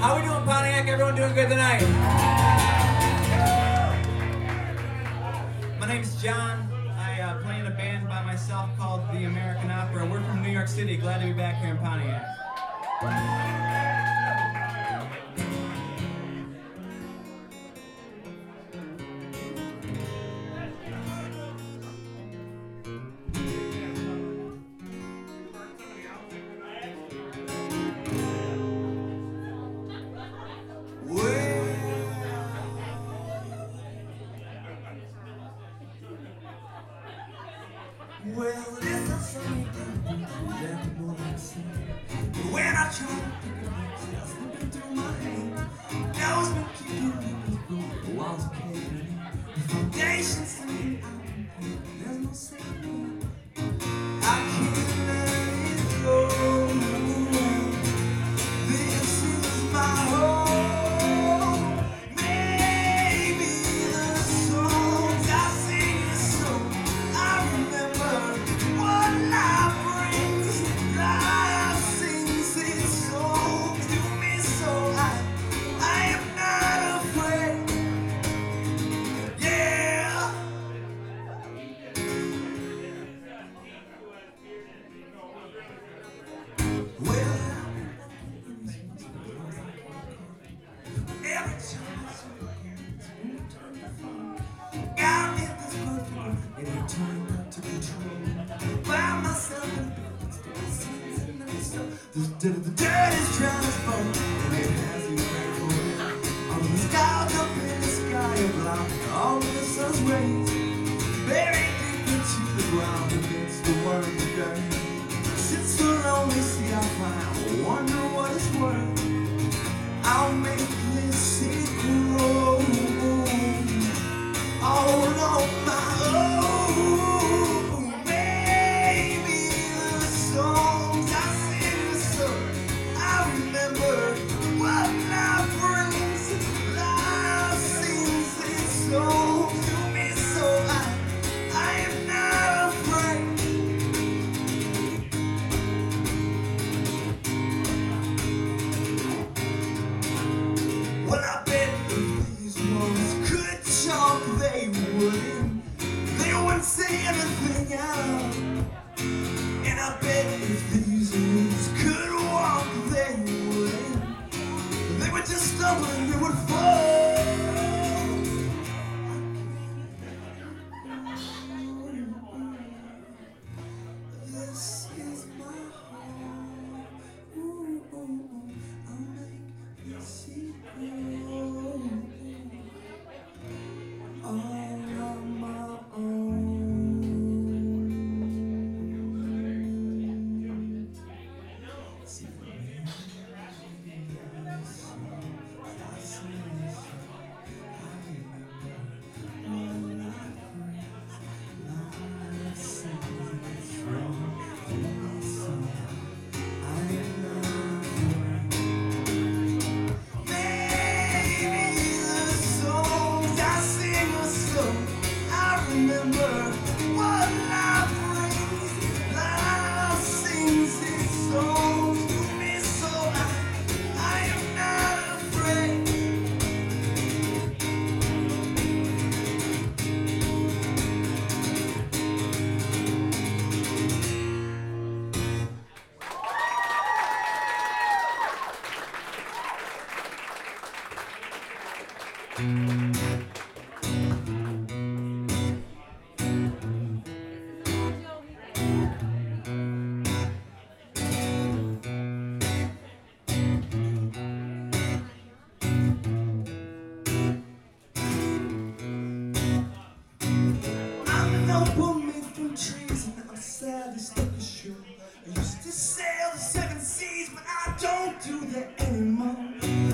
How we doing, Pontiac? Everyone doing good tonight? My name's John. I uh, play in a band by myself called the American Opera. We're from New York City. Glad to be back here in Pontiac.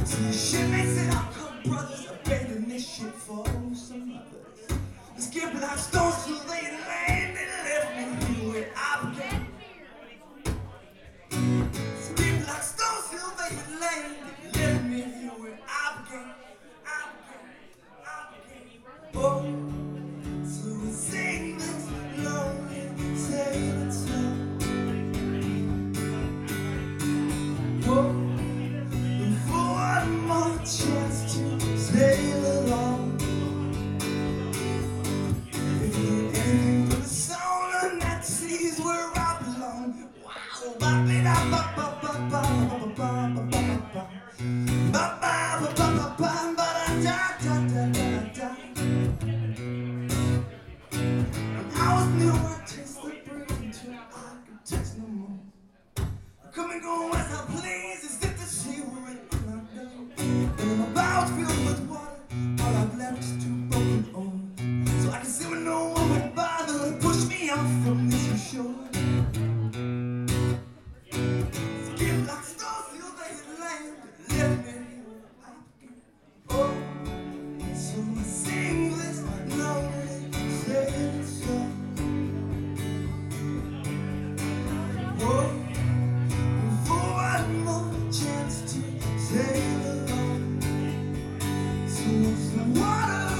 Ship water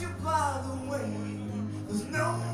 you bother waiting. There's no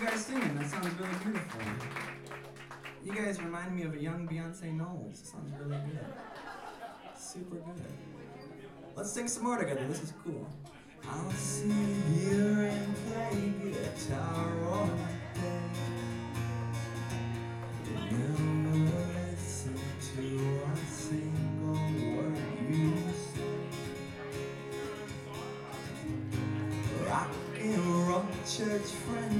you guys singing. That sounds really beautiful. You guys remind me of a young Beyonce Knowles. It sounds really good. Super good. Let's sing some more together. This is cool. I'll see you and play guitar all day. And you'll listen to us church friends.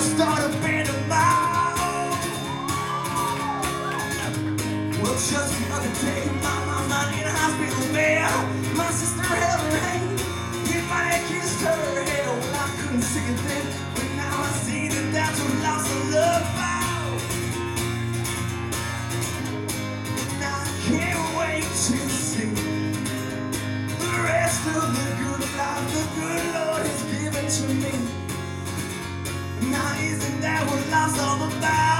start a. Well, just day, hospital. My sister held kissed her. Well, I couldn't see a thing, but now I see that that's about. And I can't wait to see the rest of there were lots on the.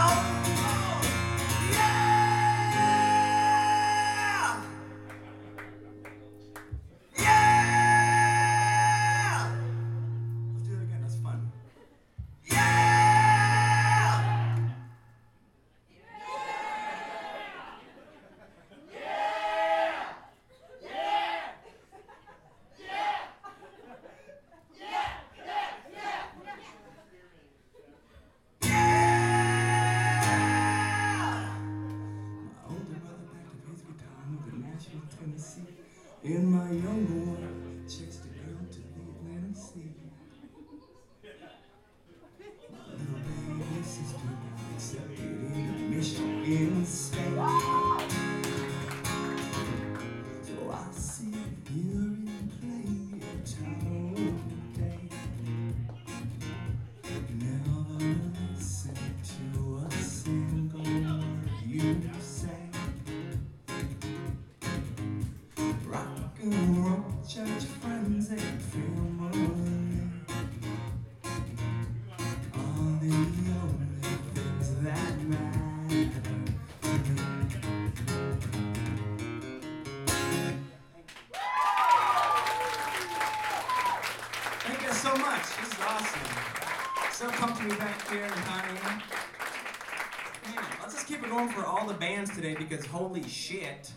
the bands today because holy shit.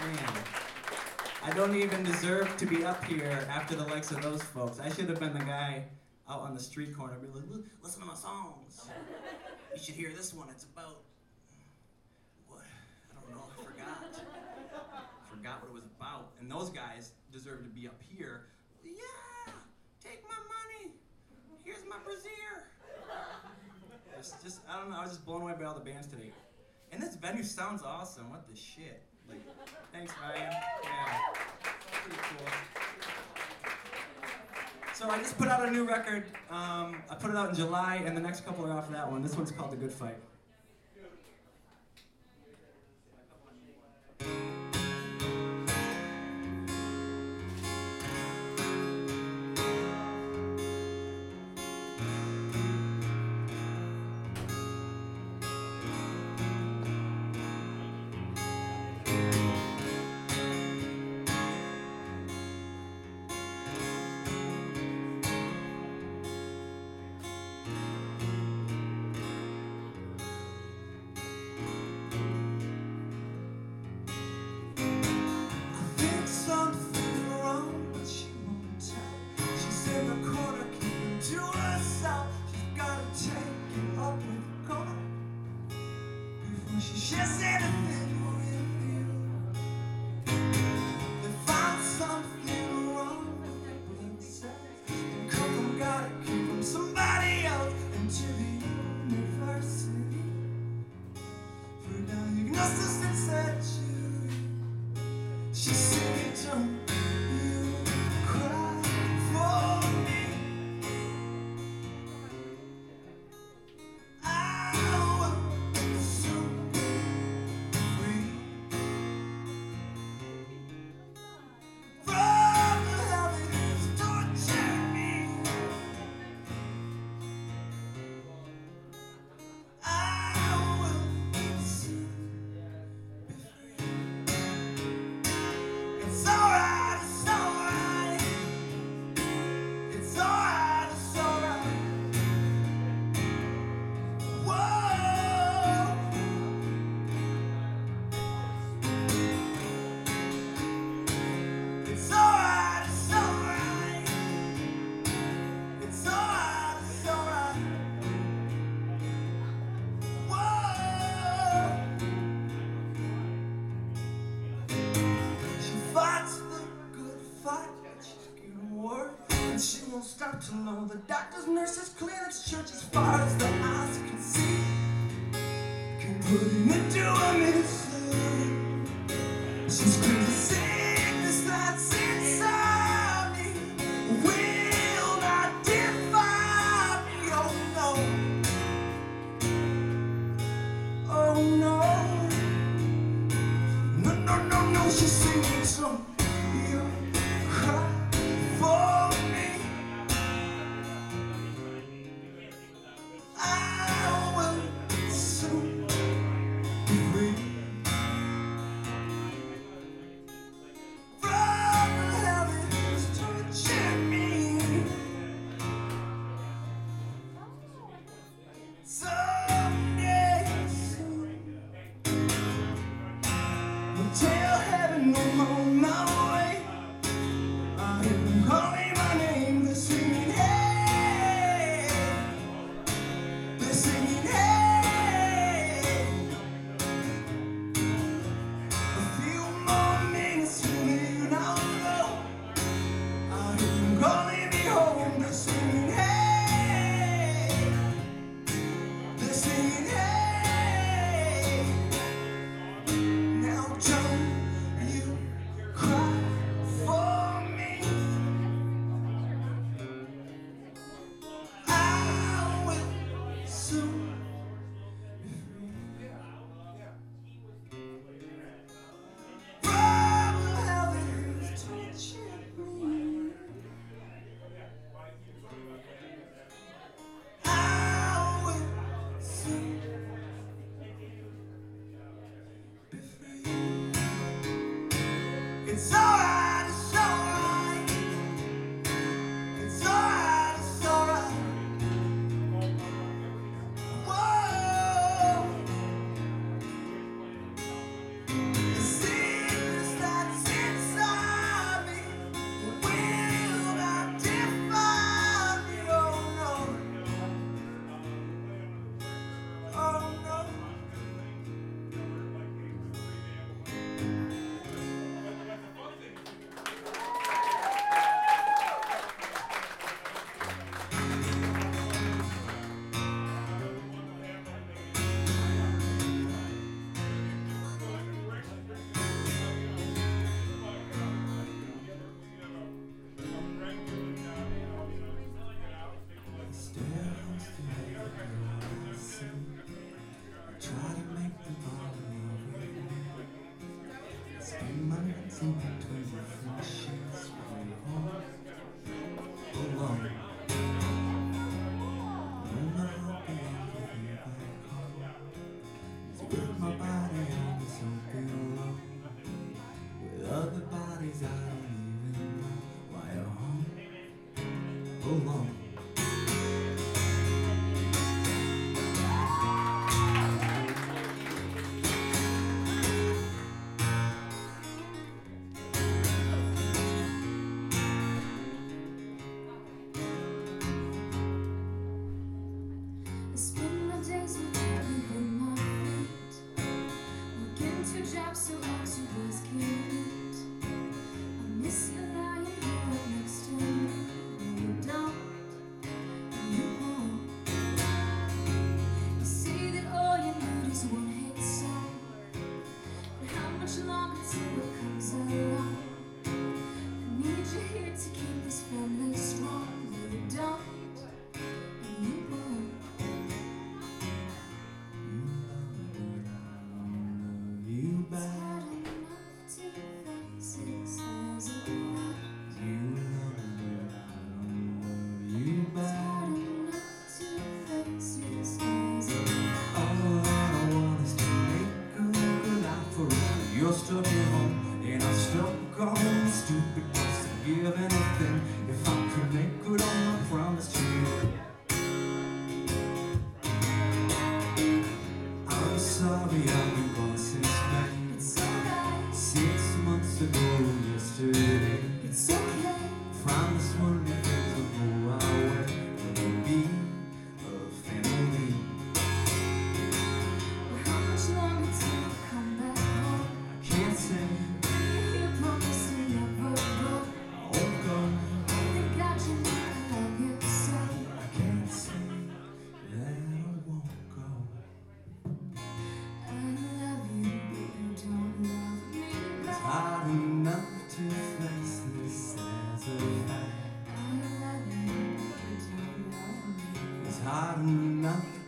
Man, I don't even deserve to be up here after the likes of those folks. I should have been the guy out on the street corner be like, listen to my songs. You should hear this one. It's about what? I don't know. I forgot. I forgot what it was about. And those guys deserve to be up here don't know. I was just blown away by all the bands today. And this venue sounds awesome. What the shit? Like, thanks, Ryan. Yeah, pretty cool. So I just put out a new record. Um, I put it out in July, and the next couple are off that one. This one's called The Good Fight. The doctors, nurses,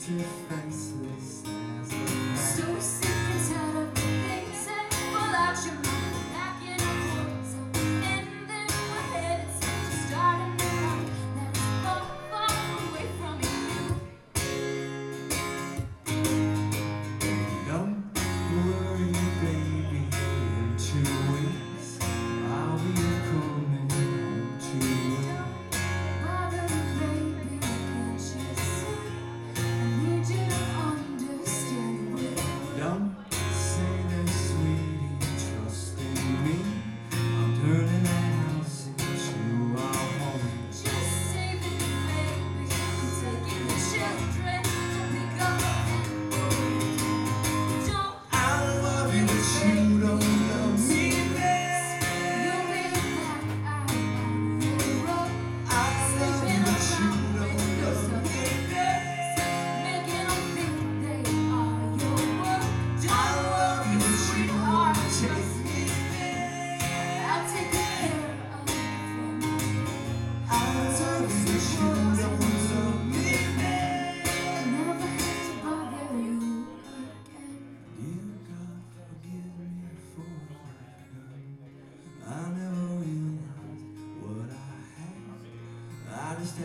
to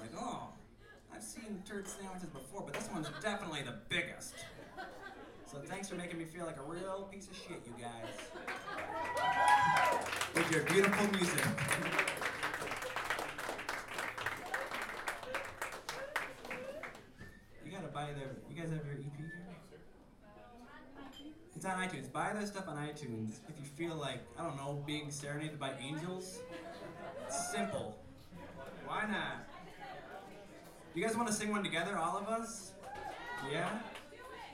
Like, oh, I've seen turd sandwiches before, but this one's definitely the biggest. So thanks for making me feel like a real piece of shit, you guys. With your beautiful music. You gotta buy their. You guys have your EP here? It's on iTunes. Buy their stuff on iTunes if you feel like, I don't know, being serenaded by angels. It's simple. Why not? You guys want to sing one together, all of us? Yeah?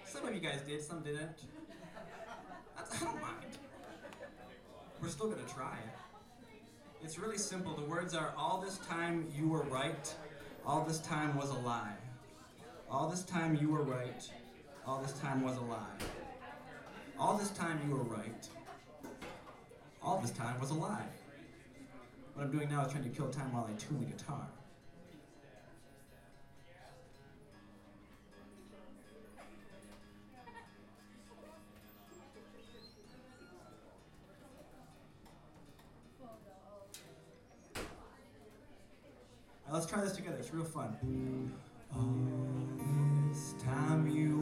Some of you guys did, some didn't. I don't mind. We're still gonna try it. It's really simple. The words are All this time you were right, all this time was a lie. All this time you were right, all this time was a lie. All this time you were right. All this time was a lie. What I'm doing now is trying to kill time while I tune the guitar. Let's try this together. It's real fun. All this time you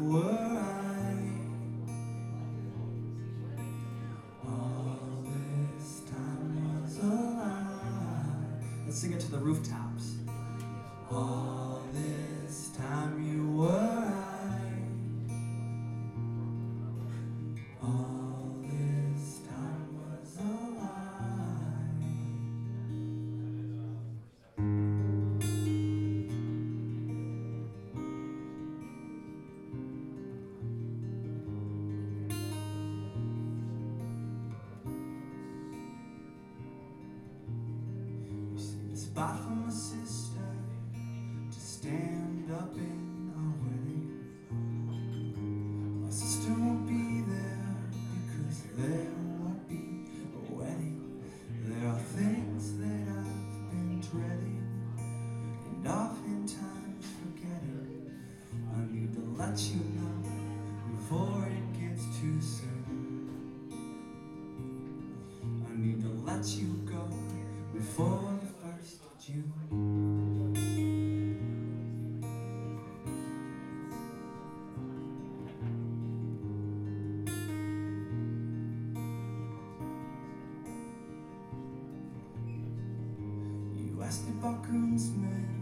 You asked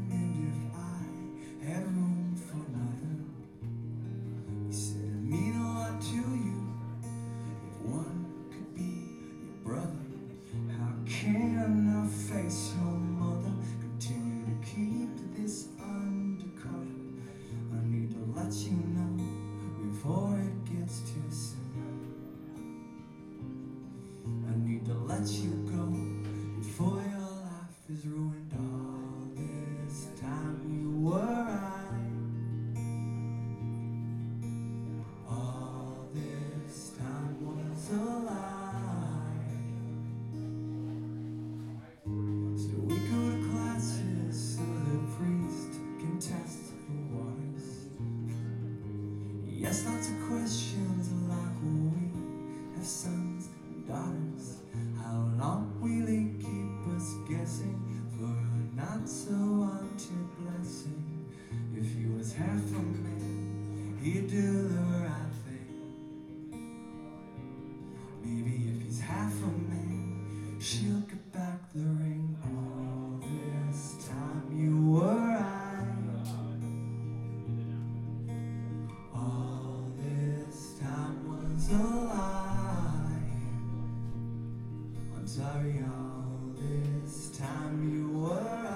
sorry, all this time you were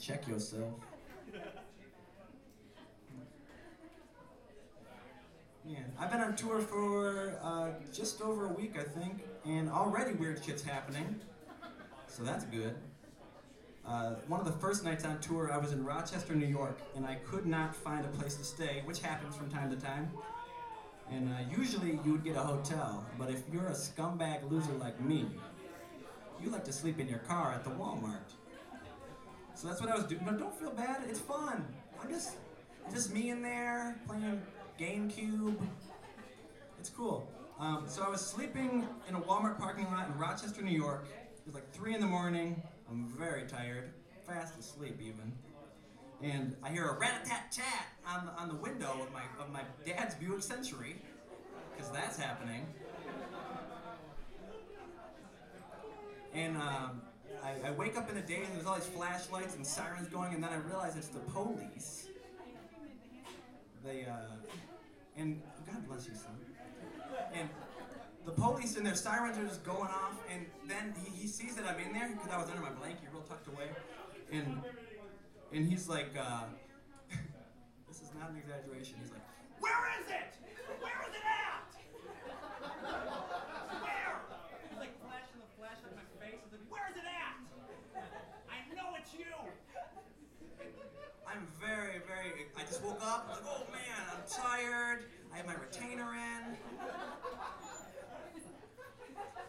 Check yourself. Yeah, I've been on tour for uh, just over a week, I think, and already weird shit's happening. So that's good. Uh, one of the first nights on tour, I was in Rochester, New York, and I could not find a place to stay, which happens from time to time. And uh, usually you would get a hotel, but if you're a scumbag loser like me, you like to sleep in your car at the Walmart. So that's what I was doing. But don't feel bad, it's fun. I'm just, just me in there playing GameCube. It's cool. Um, so I was sleeping in a Walmart parking lot in Rochester, New York. It was like 3 in the morning. I'm very tired, fast asleep even. And I hear a rat-a-tat-tat on the, on the window of my, of my dad's Buick Century, because that's happening. And um, I, I wake up in a day and there's all these flashlights and sirens going, and then I realize it's the police. They, uh, and God bless you, son. And the police and their sirens are just going off, and then he, he sees that I'm in there because I was under my blanket, real tucked away, and and he's like, uh, this is not an exaggeration. He's like, Where is it? Where is it at? Where? He's like flashing the flashlight in my face. He's like, Where's it at? I know it's you. I'm very, very. I just woke up. I'm like, oh I have my retainer in.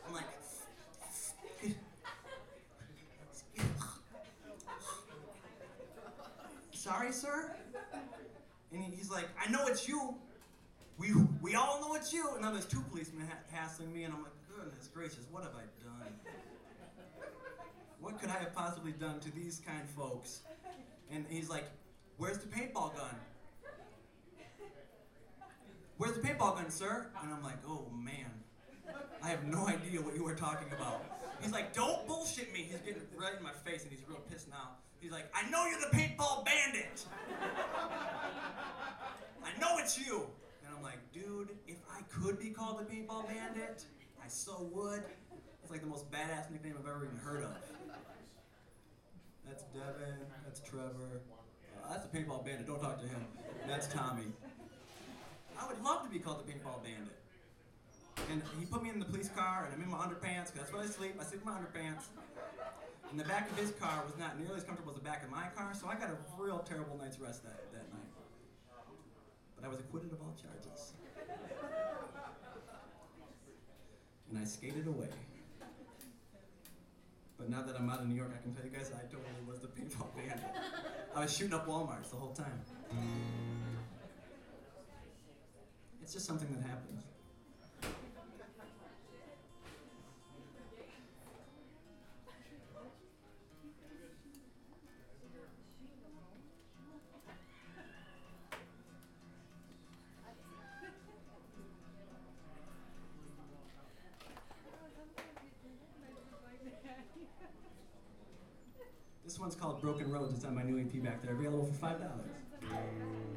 I'm like, sorry, sir. And he's like, I know it's you. We we all know it's you. And now there's two policemen ha- hassling me, and I'm like, goodness gracious, what have I done? What could I have possibly done to these kind folks? And he's like, Where's the paintball gun? Where's the paintball gun, sir? And I'm like, Oh man, I have no idea what you were talking about. He's like, Don't bullshit me. He's getting right in my face and he's real pissed now. He's like, I know you're the paintball bandit. I know it's you. And I'm like, Dude, if I could be called the paintball bandit, I so would. It's like the most badass nickname I've ever even heard of. That's Devin. That's Trevor. Uh, that's the paintball bandit. Don't talk to him. That's Tommy. I would love to be called the paintball bandit. And he put me in the police car, and I'm in my underpants, because that's where I sleep. I sleep in my underpants. And the back of his car was not nearly as comfortable as the back of my car, so I got a real terrible night's rest that, that night. But I was acquitted of all charges. And I skated away. But now that I'm out of New York, I can tell you guys I totally was the paintball bandit. I was shooting up Walmarts the whole time. It's just something that happens. This one's called Broken Roads. It's on my new EP back there. Available for five dollars.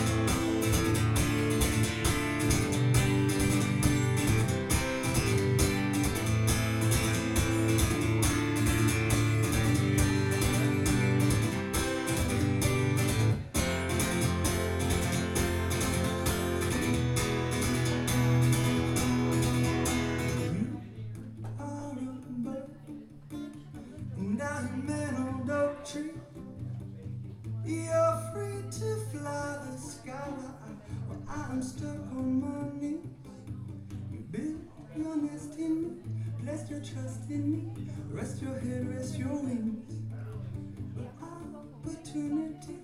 I'm stuck on my knees. You build your nest in me, place your trust in me, rest your head, rest your wings. But opportunity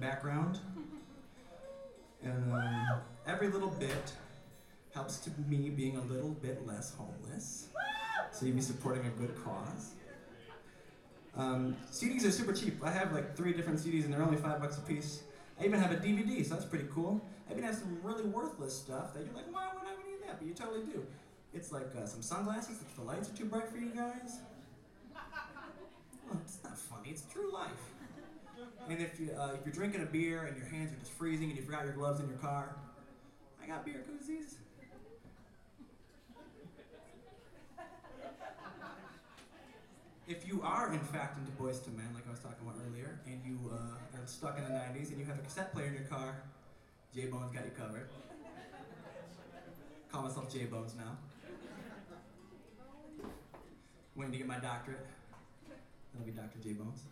background. And um, every little bit helps to me being a little bit less homeless. So you'd be supporting a good cause. Um, CDs are super cheap. I have like three different CDs and they're only five bucks a piece. I even have a DVD, so that's pretty cool. I even have some really worthless stuff that you're like, why would I need that? But you totally do. It's like uh, some sunglasses if the lights are too bright for you guys. Well, it's not funny. It's true life. And if you uh, if you're drinking a beer and your hands are just freezing and you forgot your gloves in your car, I got beer koozies. If you are in fact into Boyz II Men, like I was talking about earlier, and you uh, are stuck in the '90s and you have a cassette player in your car, J Bones got you covered. Call myself J Bones now. Waiting to get my doctorate. That'll be Dr. J Bones.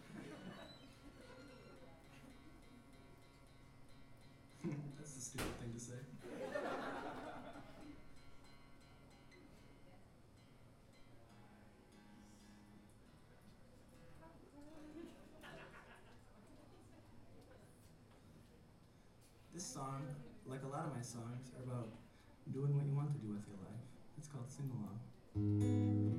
Stupid thing to say. This song, like a lot of my songs, are about doing what you want to do with your life. It's called Sing Along.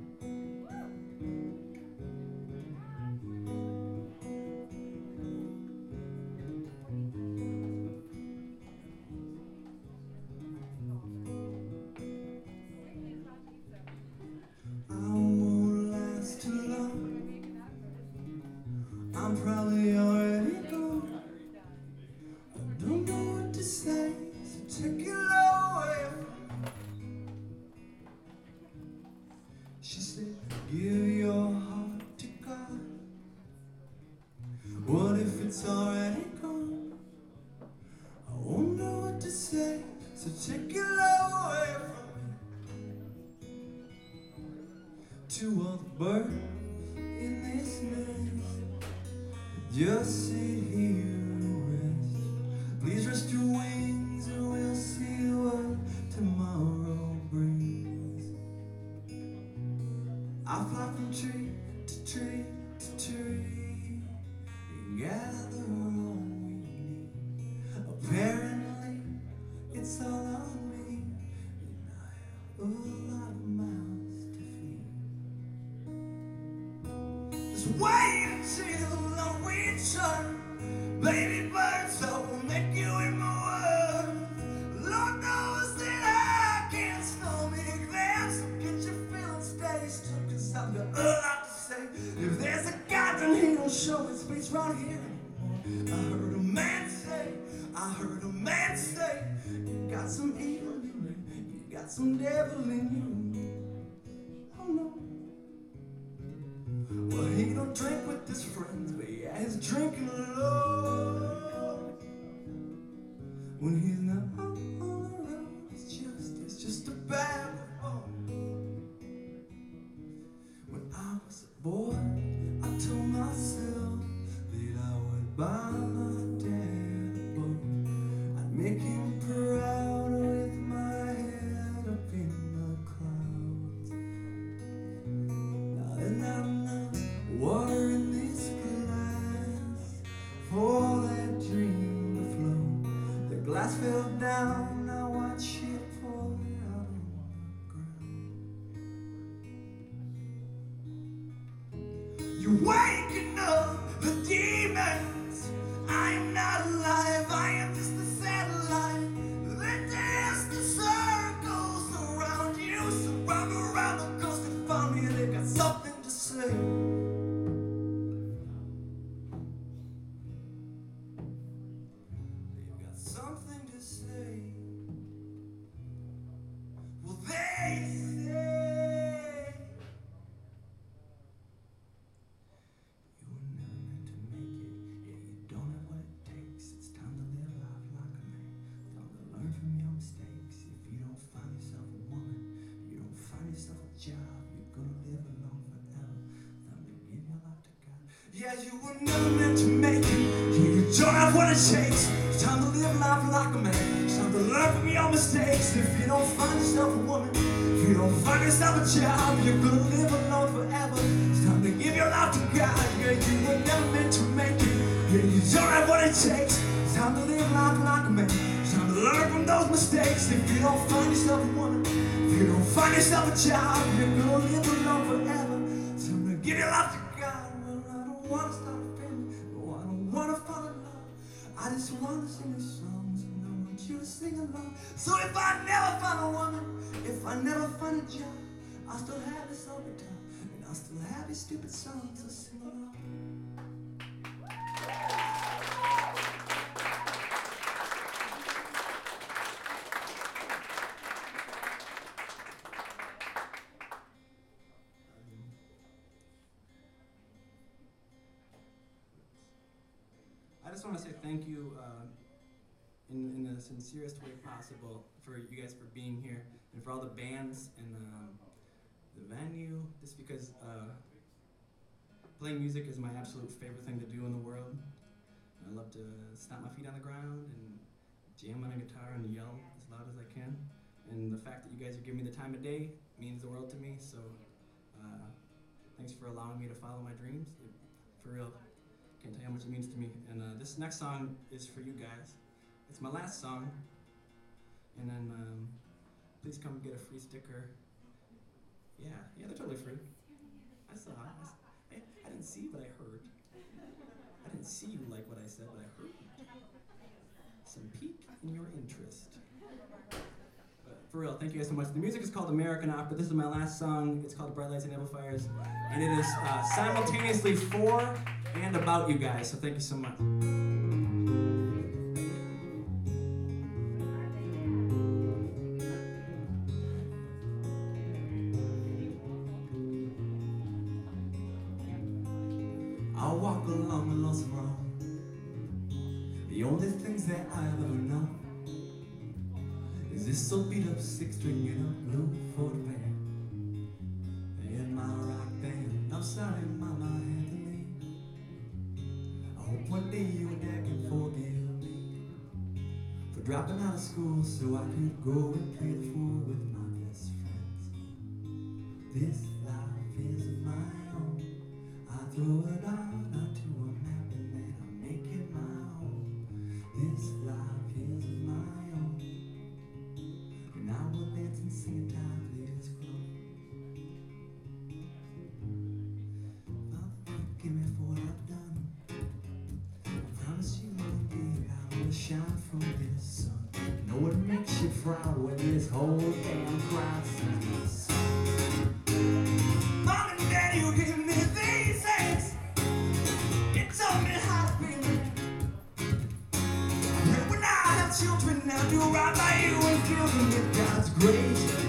Boy, Never meant to make it. You don't have what it takes. It's time to live life like a man. It's time to learn from your mistakes. If you don't find yourself a woman, if you don't find yourself a job, you're gonna live alone forever. It's time to give your life to God. Yeah, you were never meant to make it. Yeah, you don't have what it takes. It's time to live life like a man. It's time to learn from those mistakes. If you don't find yourself a woman, if you don't find yourself a job, you're gonna live alone forever. It's time to give your life to God. Sing along. So if I never find a woman, if I never find a job, I'll still have this all the time. And I'll still have these stupid songs to sing along. I just want to say thank you uh, in, in the sincerest way possible for you guys for being here and for all the bands and um, the venue. Just because uh, playing music is my absolute favorite thing to do in the world. I love to stomp my feet on the ground and jam on a guitar and yell as loud as I can. And the fact that you guys are giving me the time of day means the world to me. So uh, thanks for allowing me to follow my dreams. It, for real, can't tell you how much it means to me. And uh, this next song is for you guys. It's my last song. And then um, please come get a free sticker. Yeah, yeah, they're totally free. I saw. I, I, didn't see, but I heard. I didn't see you like what I said, but I heard. Some pique in your interest. But for real, thank you guys so much. The music is called American Opera. This is my last song. It's called Bright Lights and Amplifiers. And it is uh, simultaneously for and about you guys. So thank you so much. School so I could go and play the fool with my best friends. This life is my own. I throw it on onto a map and then I make it my own. This life is my own. And I will dance and sing a time I'll do right by you with God's grace.